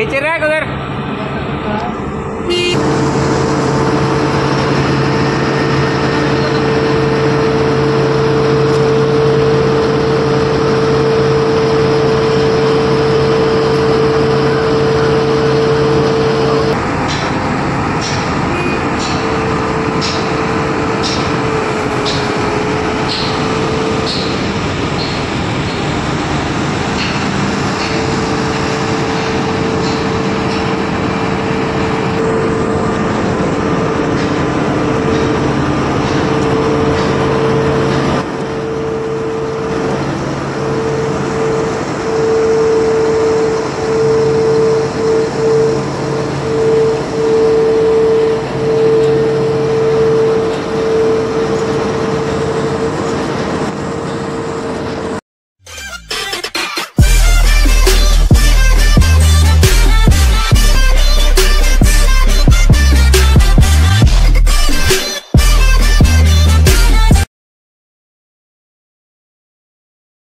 ये चल रहा है उधर